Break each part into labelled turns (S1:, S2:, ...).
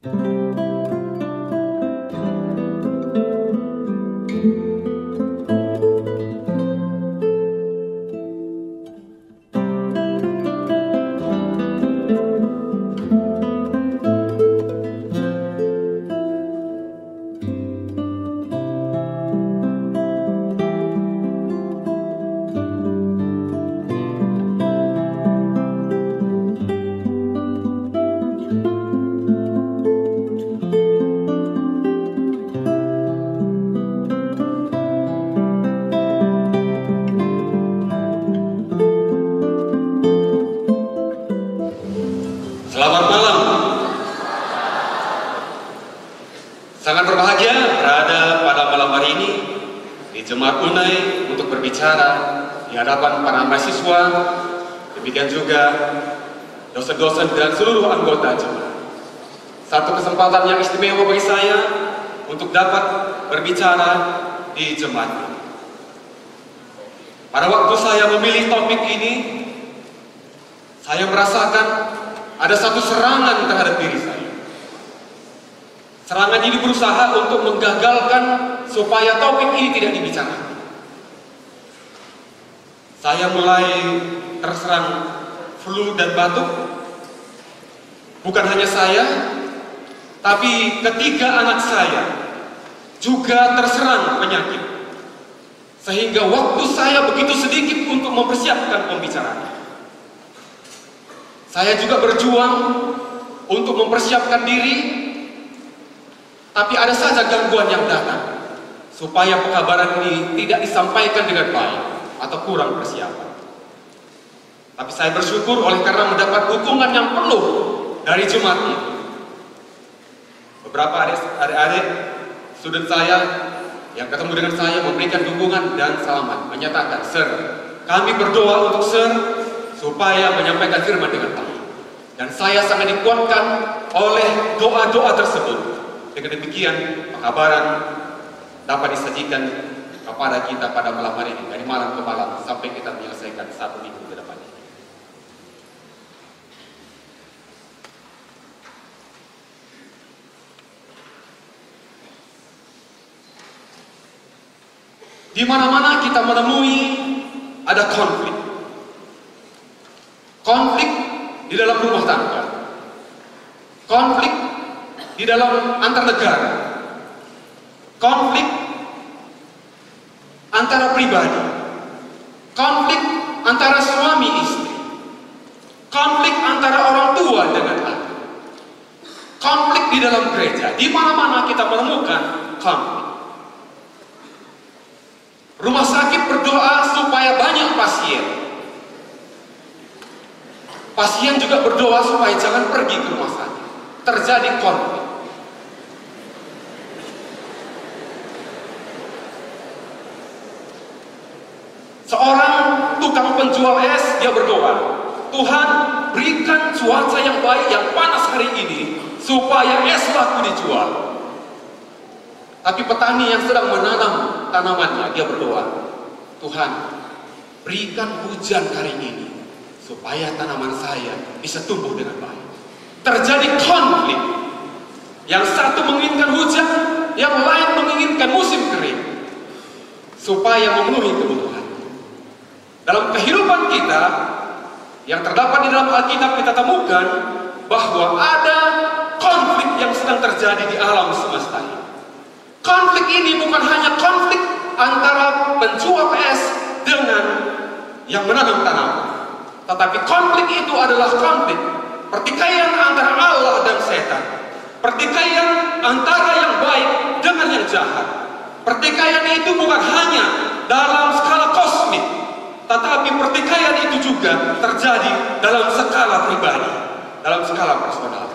S1: Selamat mahasiswa, demikian juga dosen-dosen dan seluruh anggota jemaat. Satu kesempatan yang istimewa bagi saya untuk dapat berbicara di jemaat. Pada waktu saya memilih topik ini, saya merasakan ada satu serangan terhadap diri saya. Serangan ini berusaha untuk menggagalkan supaya topik ini tidak dibicarakan. Saya mulai terserang flu dan batuk. Bukan hanya saya, tapi ketiga anak saya juga terserang penyakit. Sehingga waktu saya begitu sedikit untuk mempersiapkan pembicaraan. Saya juga berjuang untuk mempersiapkan diri, tapi ada saja gangguan yang datang supaya pekabaran ini tidak disampaikan dengan baik atau kurang persiapan. Tapi saya bersyukur oleh karena mendapat dukungan yang penuh dari jemaat ini. Beberapa adik-adik student saya yang ketemu dengan saya memberikan dukungan dan selamat, menyatakan, Sir, kami berdoa untuk Sir supaya menyampaikan firman dengan baik. Dan saya sangat dikuatkan oleh doa-doa tersebut. Dengan demikian, pekabaran dapat disajikan kepada kita pada malam hari ini, dari malam ke malam, sampai kita menyelesaikan satu minggu ke depan. Di mana-mana kita menemui ada konflik. Konflik di dalam rumah tangga. Konflik di dalam antar negara. Konflik antara pribadi. Konflik antara suami istri. Konflik antara orang tua dengan anak. Konflik di dalam gereja. Di mana-mana kita menemukan konflik. Rumah sakit berdoa supaya banyak pasien. Pasien juga berdoa supaya jangan pergi ke rumah sakit. Terjadi konflik. Seorang tukang penjual es, dia berdoa. Tuhan, berikan cuaca yang baik, yang panas hari ini, supaya es laku dijual. Tapi petani yang sedang menanam tanamannya, dia berdoa. Tuhan, berikan hujan hari ini, supaya tanaman saya bisa tumbuh dengan baik. Terjadi konflik. Yang satu menginginkan hujan, yang lain menginginkan musim kering. Supaya memenuhi kebutuhan. Dalam kehidupan kita, yang terdapat di dalam Alkitab kita temukan bahwa ada konflik yang sedang terjadi di alam semesta ini. Konflik ini bukan hanya konflik antara penjual es dengan yang menanam tanaman. Tetapi konflik itu adalah konflik pertikaian antara Allah dan setan. Pertikaian antara yang baik dengan yang jahat. Pertikaian itu bukan hanya dalam skala kosmik, tetapi pertikaian itu juga terjadi dalam skala pribadi, dalam skala personal.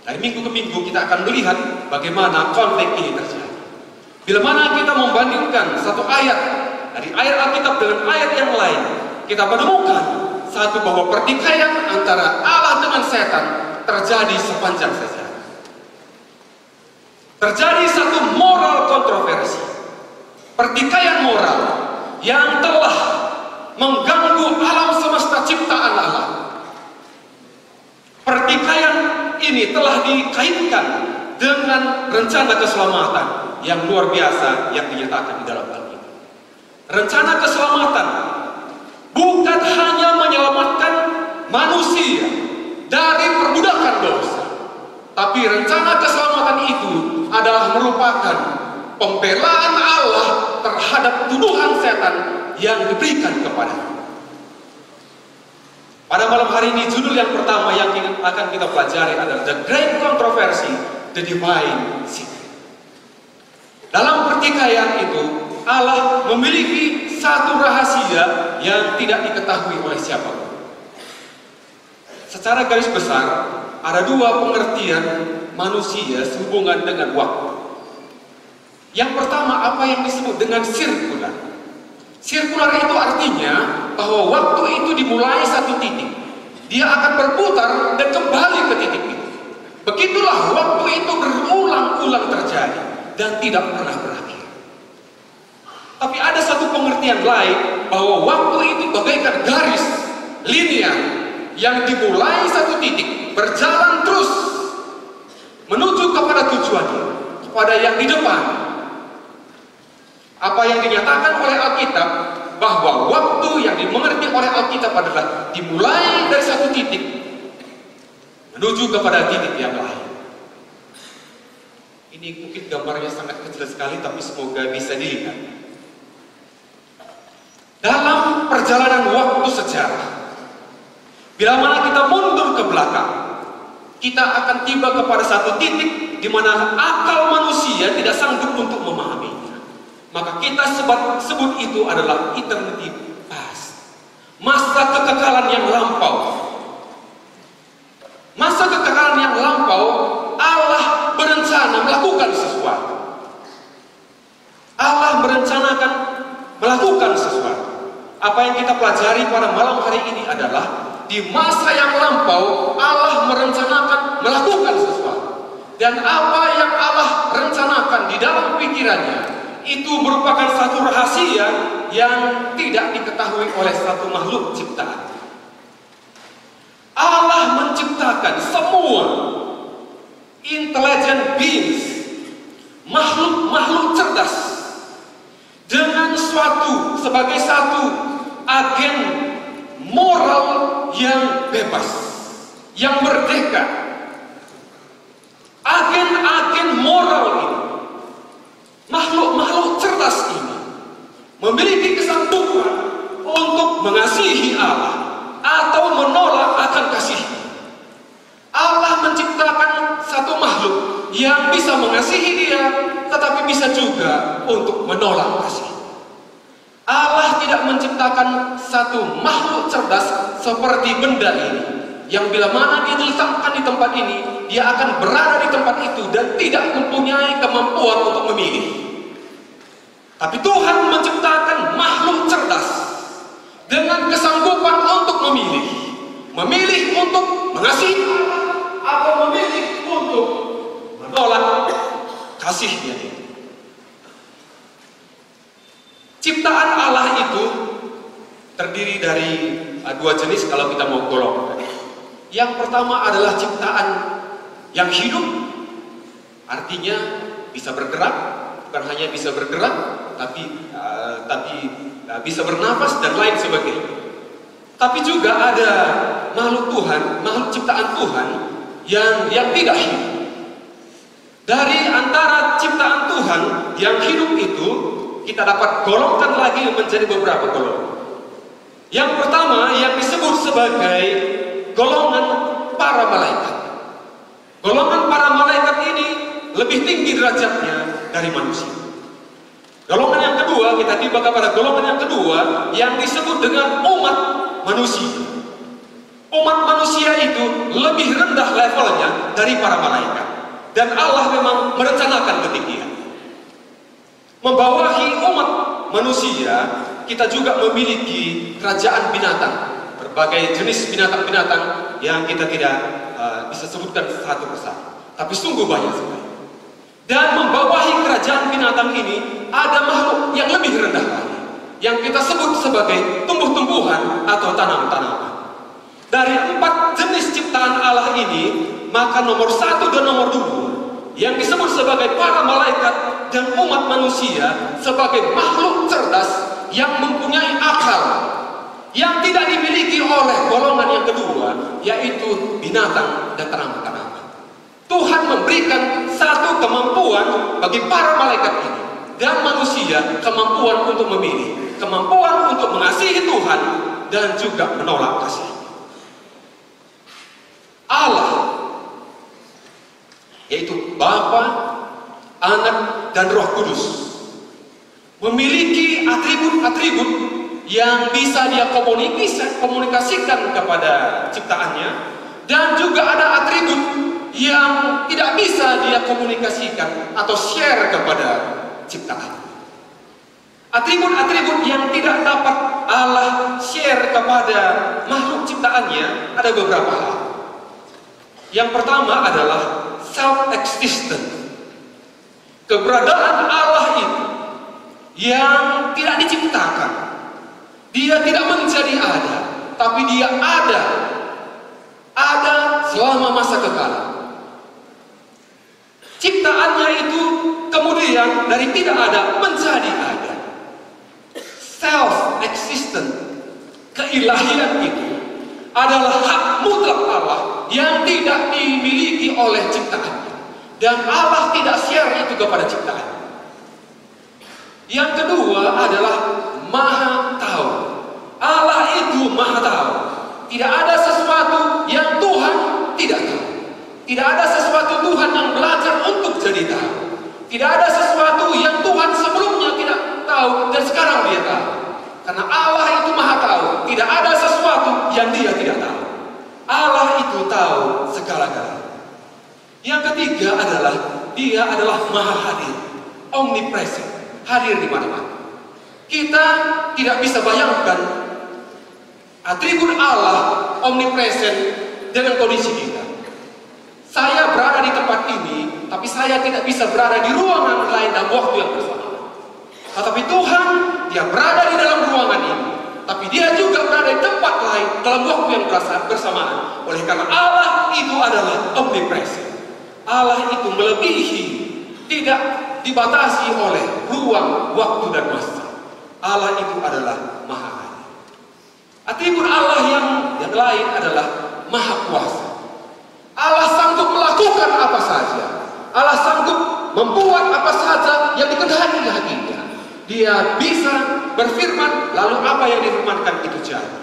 S1: Dari minggu ke minggu kita akan melihat bagaimana konflik ini terjadi. Bila mana kita membandingkan satu ayat dari ayat Alkitab dengan ayat yang lain, kita menemukan satu bahwa pertikaian antara Allah dengan setan terjadi sepanjang sejarah. Terjadi satu moral kontroversi. Pertikaian moral yang telah mengganggu alam semesta ciptaan Allah. Pertikaian ini telah dikaitkan dengan rencana keselamatan yang luar biasa yang dinyatakan di dalam Alkitab. Rencana keselamatan bukan hanya menyelamatkan manusia dari perbudakan dosa, tapi rencana keselamatan itu adalah merupakan pembelaan Allah terhadap tuduhan setan yang diberikan kepada pada malam hari ini judul yang pertama yang akan kita pelajari adalah The Great Controversy, The Divine Secret. Dalam pertikaian itu, Allah memiliki satu rahasia yang tidak diketahui oleh siapa pun. Secara garis besar, ada dua pengertian manusia sehubungan dengan waktu. Yang pertama, apa yang disebut dengan sirkular. Sirkular itu artinya bahwa waktu itu dimulai satu titik. Dia akan berputar dan kembali ke titik itu. Begitulah waktu itu berulang-ulang terjadi dan tidak pernah berakhir. Tapi ada satu pengertian lain bahwa waktu itu bagaikan garis linear yang dimulai satu titik, berjalan terus menuju kepada tujuannya, kepada yang di depan, apa yang dinyatakan oleh Alkitab bahwa waktu yang dimengerti oleh Alkitab adalah dimulai dari satu titik menuju kepada titik yang lain. Ini mungkin gambarnya sangat kecil sekali tapi semoga bisa dilihat. Dalam perjalanan waktu sejarah, bila mana kita mundur ke belakang, kita akan tiba kepada satu titik di mana akal manusia tidak sanggup untuk memahami. Maka kita sebut, sebut itu adalah eternity past. Masa kekekalan yang lampau. Masa kekekalan yang lampau, Allah berencana melakukan sesuatu. Allah merencanakan melakukan sesuatu. Apa yang kita pelajari pada malam hari ini adalah di masa yang lampau Allah merencanakan melakukan sesuatu. Dan apa yang Allah rencanakan di dalam pikirannya itu merupakan satu rahasia yang tidak diketahui oleh satu makhluk ciptaan. Allah menciptakan semua intelligent beings, makhluk-makhluk cerdas dengan suatu sebagai satu agen moral yang bebas, yang merdeka. Agen-agen moral ini makhluk-makhluk cerdas ini memiliki kesanggupan untuk mengasihi Allah atau menolak akan kasihnya. Allah menciptakan satu makhluk yang bisa mengasihi dia, tetapi bisa juga untuk menolak kasih. Allah tidak menciptakan satu makhluk cerdas seperti benda ini, yang bila mana dia diletakkan di tempat ini, dia akan berada di tempat itu dan tidak mempunyai kemampuan untuk memilih. Tapi Tuhan menciptakan makhluk cerdas dengan kesanggupan untuk memilih. Memilih untuk mengasihi atau memilih untuk menolak kasihnya. Ciptaan Allah itu terdiri dari dua jenis kalau kita mau golong. Yang pertama adalah ciptaan yang hidup, artinya bisa bergerak, bukan hanya bisa bergerak, tapi uh, tapi uh, bisa bernafas dan lain sebagainya. Tapi juga ada makhluk Tuhan, makhluk ciptaan Tuhan yang yang tidak hidup. Dari antara ciptaan Tuhan yang hidup itu kita dapat golongkan lagi menjadi beberapa golongan. Yang pertama yang disebut sebagai golongan para malaikat. Golongan para malaikat ini lebih tinggi derajatnya dari manusia. Golongan yang kedua, kita tiba kepada golongan yang kedua yang disebut dengan umat manusia. Umat manusia itu lebih rendah levelnya dari para malaikat. Dan Allah memang merencanakan demikian. Membawahi umat manusia, kita juga memiliki kerajaan binatang berbagai jenis binatang-binatang yang kita tidak uh, bisa sebutkan satu persatu. Tapi sungguh banyak sekali. Dan membawahi kerajaan binatang ini ada makhluk yang lebih rendah lagi. Yang kita sebut sebagai tumbuh-tumbuhan atau tanam-tanaman. Dari empat jenis ciptaan Allah ini, maka nomor satu dan nomor dua yang disebut sebagai para malaikat dan umat manusia sebagai makhluk cerdas yang mempunyai akal yang tidak dimiliki oleh golongan yang kedua yaitu binatang dan terang-terangan. Tuhan memberikan satu kemampuan bagi para malaikat ini dan manusia kemampuan untuk memilih, kemampuan untuk mengasihi Tuhan dan juga menolak kasih. Allah yaitu Bapa, Anak dan Roh Kudus memiliki atribut-atribut yang bisa dia komunikasikan kepada ciptaannya dan juga ada atribut yang tidak bisa dia komunikasikan atau share kepada ciptaan. Atribut-atribut yang tidak dapat Allah share kepada makhluk ciptaannya ada beberapa hal. Yang pertama adalah self-existent. Keberadaan Allah itu yang tidak diciptakan. Dia tidak menjadi ada, tapi dia ada. Ada selama masa kekal. Ciptaannya itu kemudian dari tidak ada menjadi ada. Self-existent. Keilahian itu adalah hak mutlak Allah yang tidak dimiliki oleh ciptaannya. Dan Allah tidak share itu kepada ciptaan. Yang kedua adalah maha. Allah itu maha tahu. Tidak ada sesuatu yang Tuhan tidak tahu. Tidak ada sesuatu Tuhan yang belajar untuk jadi tahu. Tidak ada sesuatu yang Tuhan sebelumnya tidak tahu dan sekarang dia tahu. Karena Allah itu maha tahu. Tidak ada sesuatu yang dia tidak tahu. Allah itu tahu segala-galanya. Yang ketiga adalah dia adalah maha hadir, omnipresent, hadir di mana-mana. Kita tidak bisa bayangkan atribut Allah omnipresent dengan kondisi kita. Saya berada di tempat ini, tapi saya tidak bisa berada di ruangan lain dalam waktu yang bersamaan. Tetapi Tuhan, dia berada di dalam ruangan ini tapi dia juga berada di tempat lain dalam waktu yang bersamaan. Oleh karena Allah itu adalah omnipresent. Allah itu melebihi, tidak dibatasi oleh ruang, waktu, dan masa. Allah itu adalah maha. Atribut Allah yang yang lain adalah maha kuasa. Allah sanggup melakukan apa saja. Allah sanggup membuat apa saja yang dikehendaki hatinya. Dia bisa berfirman, lalu apa yang difirmankan itu jadi.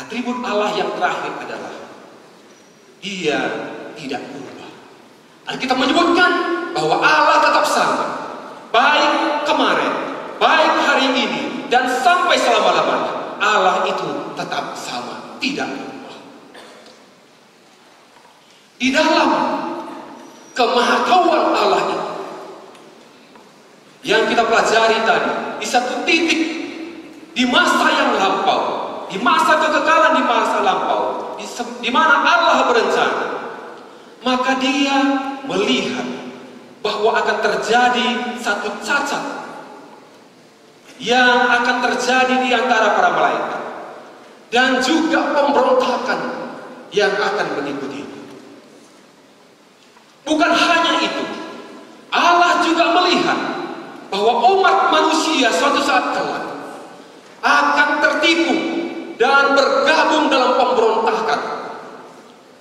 S1: Atribut Allah yang terakhir adalah Dia tidak berubah. kita menyebutkan bahwa Allah tetap sama. Baik kemarin, baik hari ini, dan sampai selama-lamanya. Allah itu tetap sama, tidak berubah. Di dalam kemahakauan Allah itu, yang kita pelajari tadi di satu titik di masa yang lampau, di masa kekekalan di masa lampau, di, di mana Allah berencana, maka dia melihat bahwa akan terjadi satu cacat yang akan terjadi di antara para malaikat dan juga pemberontakan yang akan mengikuti. Bukan hanya itu, Allah juga melihat bahwa umat manusia suatu saat kelak akan tertipu dan bergabung dalam pemberontakan.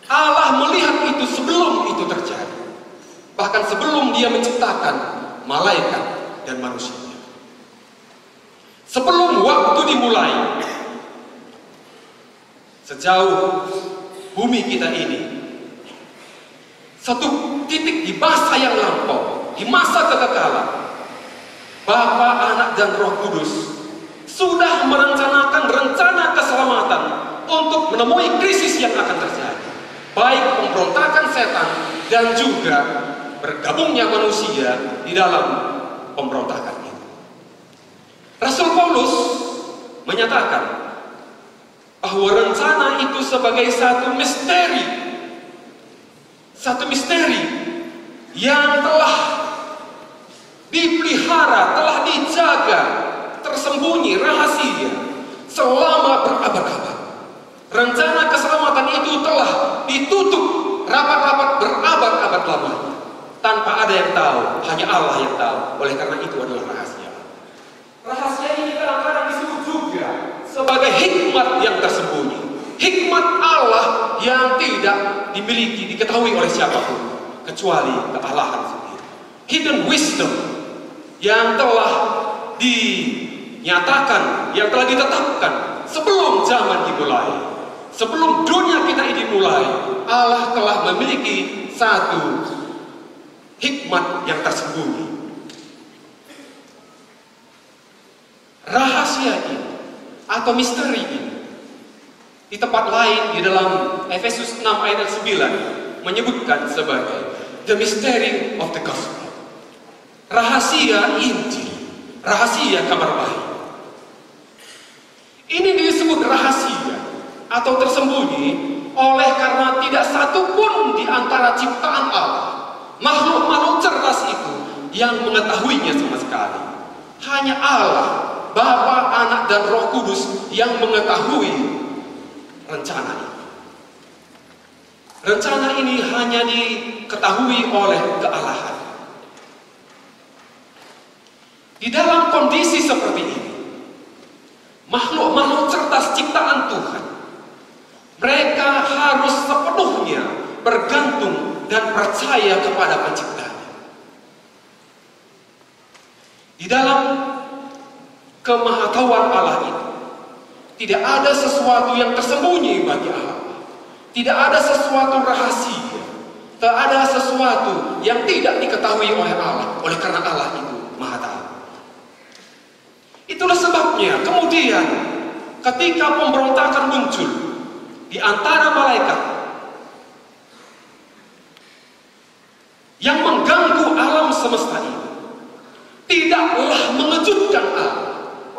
S1: Allah melihat itu sebelum itu terjadi. Bahkan sebelum dia menciptakan malaikat dan manusia. Sebelum waktu dimulai, sejauh bumi kita ini, satu titik di masa yang lampau, di masa kekekalan, Bapa, Anak, dan Roh Kudus sudah merencanakan rencana keselamatan untuk menemui krisis yang akan terjadi. Baik pemberontakan setan dan juga bergabungnya manusia di dalam pemberontakan. Rasul Paulus menyatakan bahwa rencana itu sebagai satu misteri. Satu misteri yang telah dipelihara, telah dijaga, tersembunyi, rahasia selama berabad-abad. Rencana keselamatan itu telah ditutup rapat-rapat berabad-abad lamanya. Tanpa ada yang tahu, hanya Allah yang tahu. Oleh karena itu adalah rahasia. Rahasia ini kadang-kadang disebut juga sebagai hikmat yang tersembunyi. Hikmat Allah yang tidak dimiliki, diketahui oleh siapa pun. Kecuali kealahan sendiri. Hidden wisdom yang telah dinyatakan, yang telah ditetapkan sebelum zaman dimulai. Sebelum dunia kita ini mulai, Allah telah memiliki satu hikmat yang tersembunyi. Rahasia ini atau misteri ini di tempat lain di dalam Efesus 6 ayat 9 menyebutkan sebagai the mystery of the gospel. Rahasia Injil, rahasia kabar baik. Ini disebut rahasia atau tersembunyi oleh karena tidak satu pun di antara ciptaan Allah, makhluk-makhluk cerdas itu yang mengetahuinya sama sekali. Hanya Allah, Bapa, Anak, dan Roh Kudus yang mengetahui rencana ini. Rencana ini hanya diketahui oleh kealahan. Di dalam kondisi seperti ini, makhluk-makhluk cerdas ciptaan Tuhan, mereka harus sepenuhnya bergantung dan percaya kepada penciptanya. Di dalam kemahatauan Allah itu, tidak ada sesuatu yang tersembunyi bagi Allah. Tidak ada sesuatu rahasia. tidak ada sesuatu yang tidak diketahui oleh Allah. Oleh karena Allah itu maha tahu. Itulah sebabnya kemudian ketika pemberontakan muncul di antara malaikat yang mengganggu alam semesta ini tidaklah mengejutkan Allah.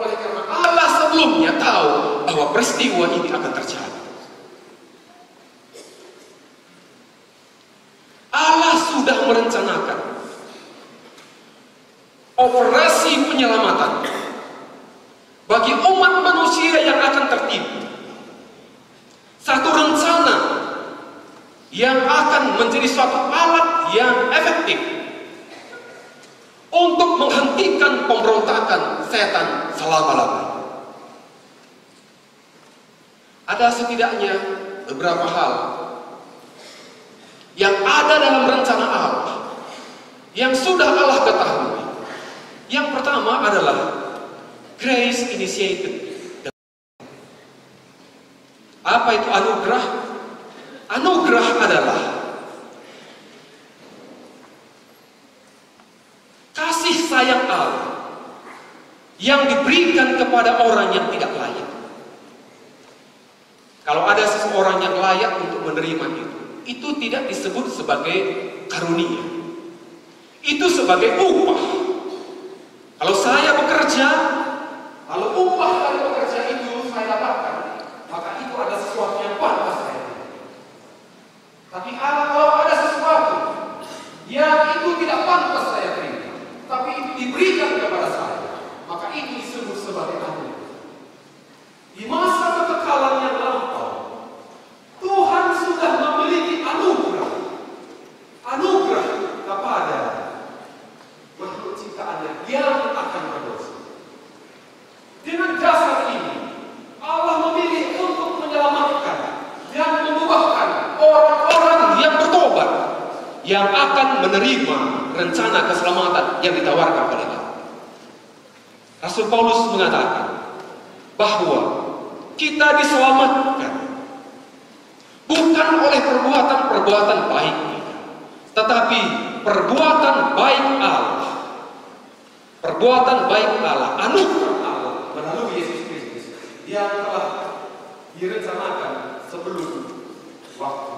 S1: Oleh karena Allah sebelumnya tahu bahwa peristiwa ini akan terjadi. Allah sudah merencanakan operasi penyelamatan bagi umat manusia yang akan tertipu. Satu rencana yang akan menjadi suatu alat yang efektif untuk menghentikan pemberontakan setan selama-lamanya. Ada setidaknya beberapa hal yang ada dalam rencana Allah yang sudah Allah ketahui. Yang pertama adalah grace initiated. Apa itu anugerah? Anugerah adalah kasih sayang Allah yang diberikan kepada orang yang tidak layak. Kalau ada seseorang yang layak untuk menerima itu, itu tidak disebut sebagai karunia. Itu sebagai upah. Kalau saya bekerja, kalau upah dari bekerja itu saya dapatkan, maka itu ada sesuatu yang pantas saya. Tapi kalau ada sesuatu yang itu tidak pantas saya terima, tapi itu diberikan kepada saya, maka itu disebut sebagai anugerah. Di masa kekekalan yang lampau, Tuhan sudah memiliki anugerah. Anugerah kepada makhluk ciptaannya yang akan berdosa. Dengan dasar ini, Allah memilih untuk menyelamatkan dan membuahkan orang-orang yang bertobat yang akan menerima rencana keselamatan yang ditawarkan oleh Allah. Rasul Paulus mengatakan bahwa kita diselamatkan bukan oleh perbuatan-perbuatan baik kita, tetapi perbuatan baik Allah. Perbuatan baik Allah, anugerah Allah. Melalui Yesus Kristus yang telah direncanakan sebelum waktu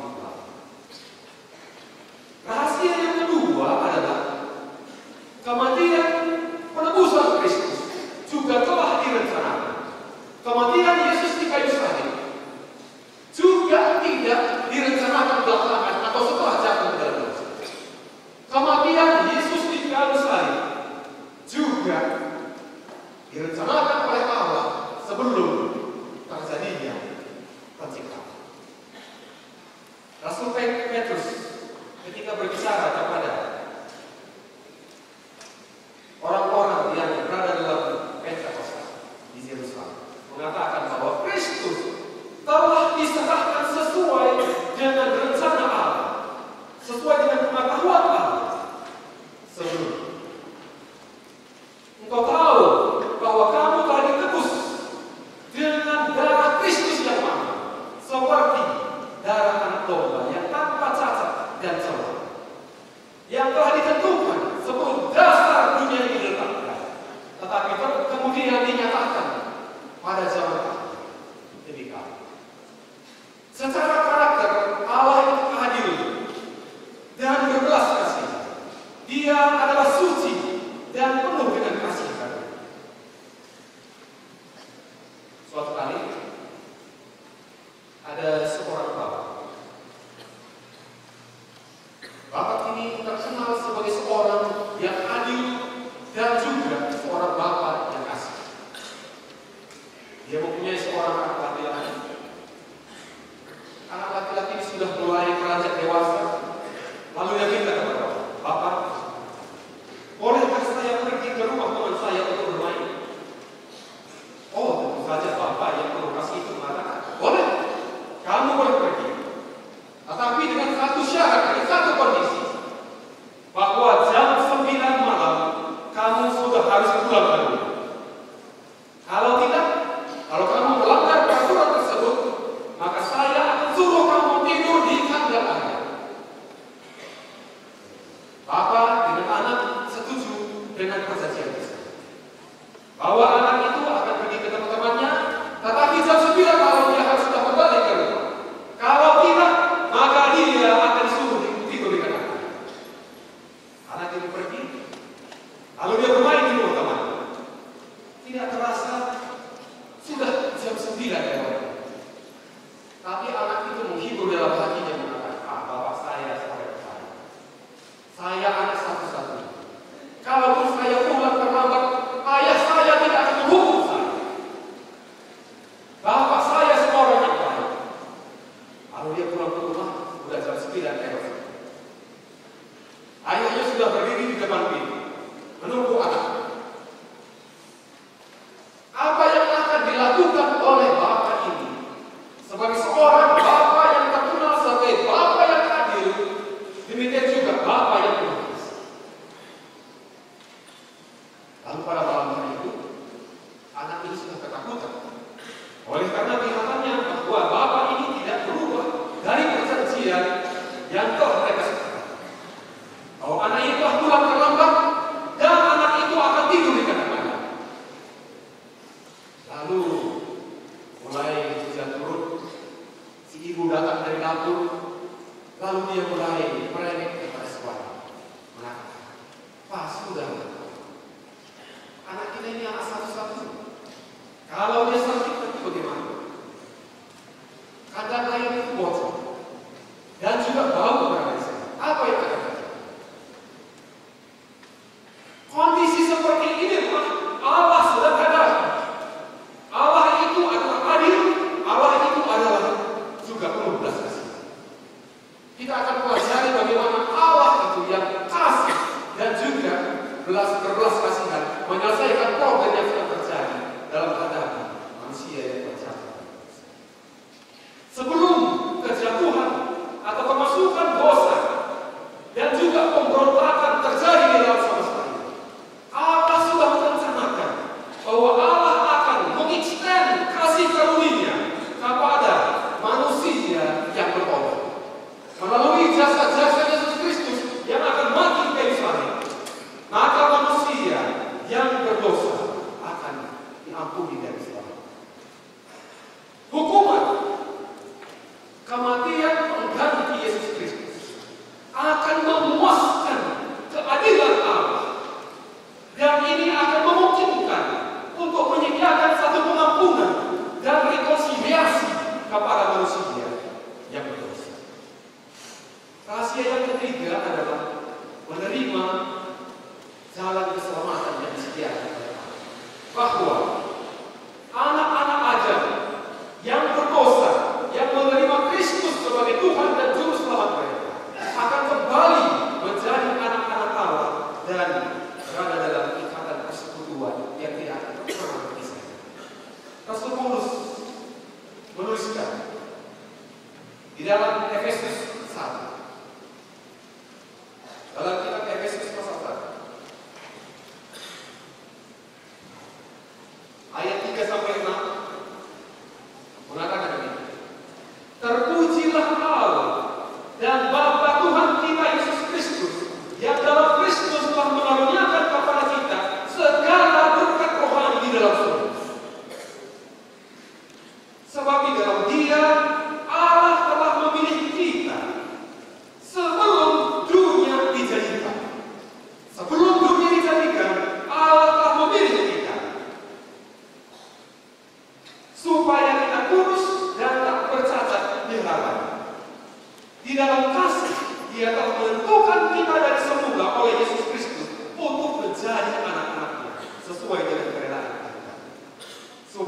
S2: menyelesaikan problem yang sedang terjadi dalam hadapan manusia yang berjatuh. Sebelum kejatuhan atau kemasukan dosa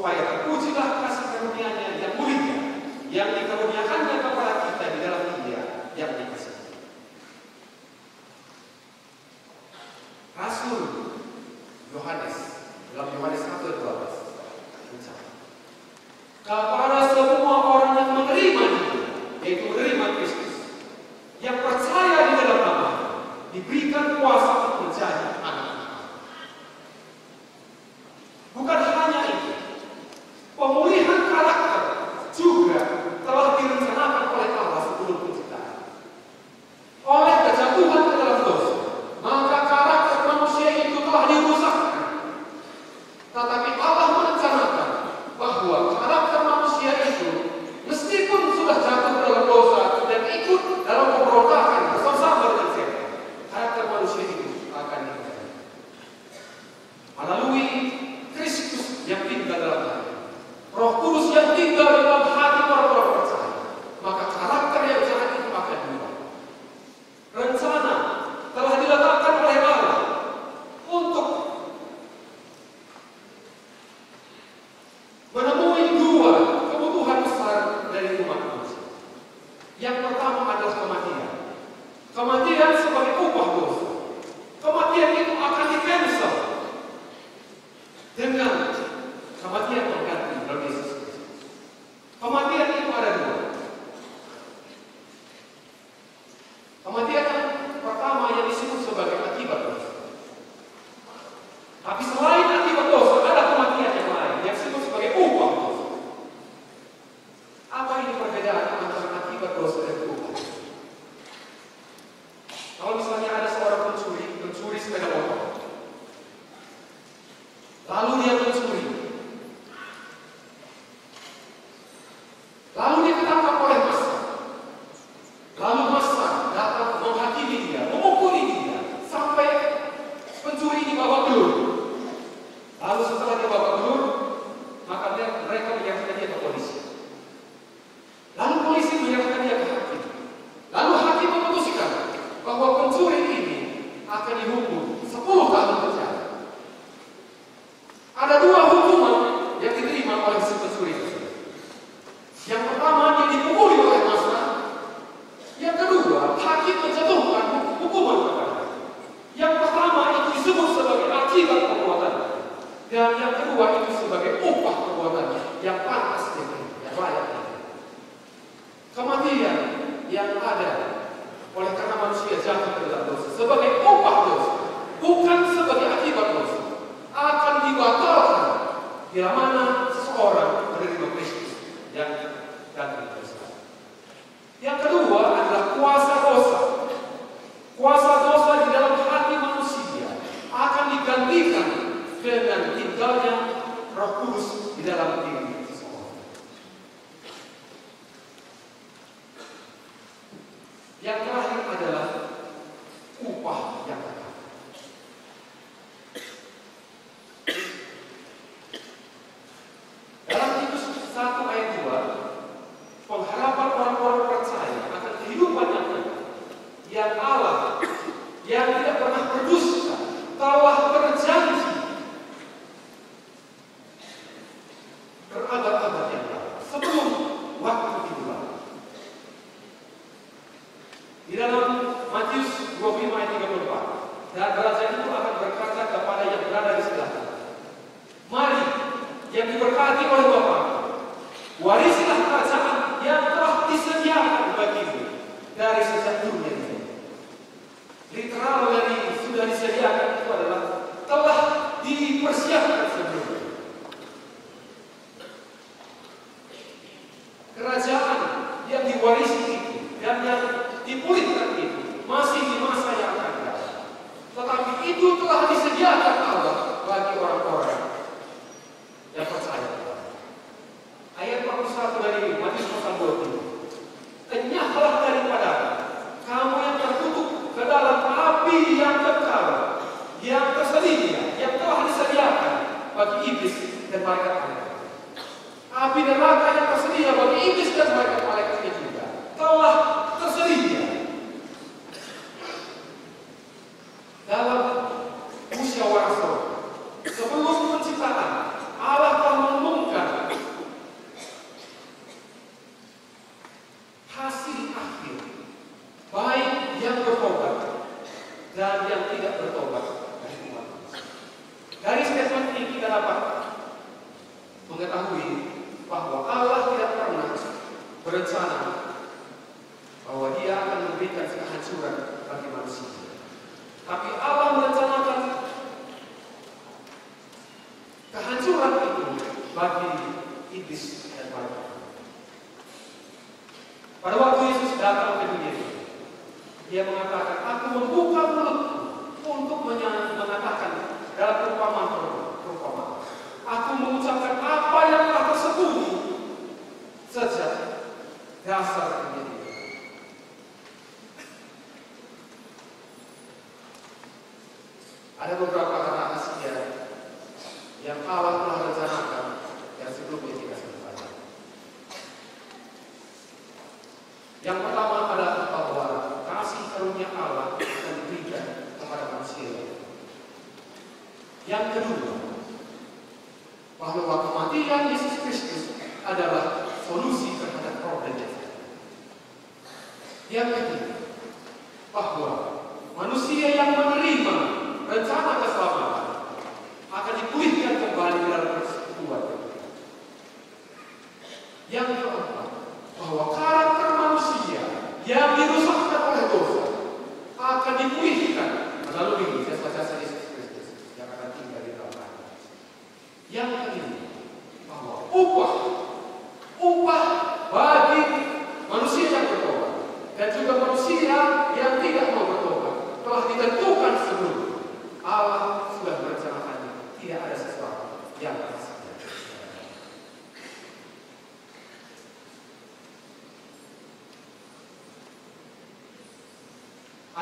S2: Supaya terpujilah kasih karunia-Nya yang mulia yang dikaruniakannya kepada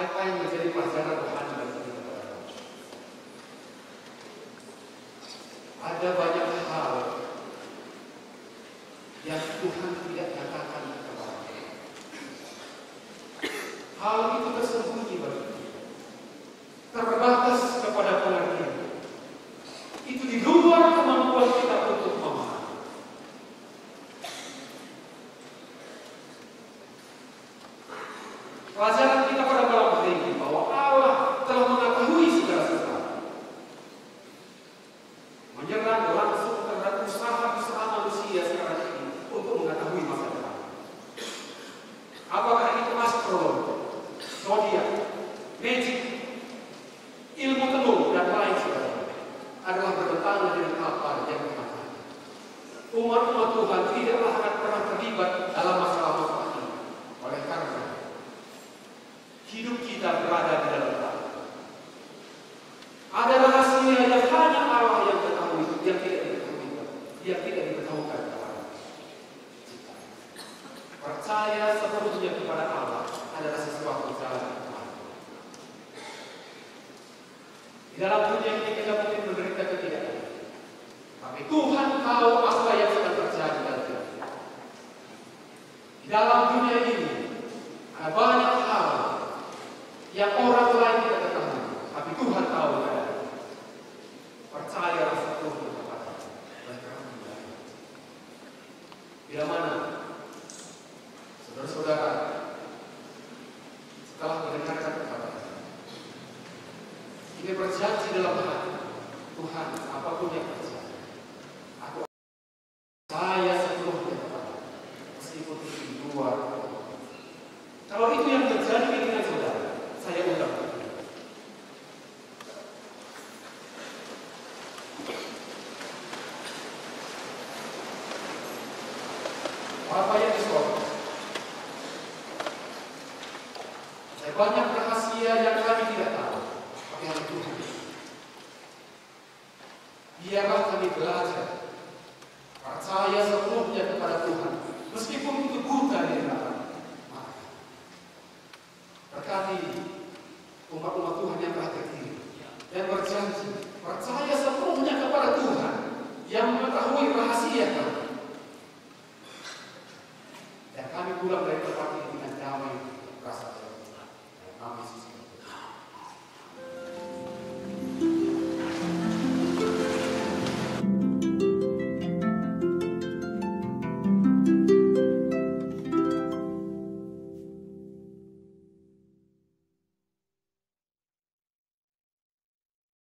S2: I find がついてくださ meskipun itu dua. Kalau itu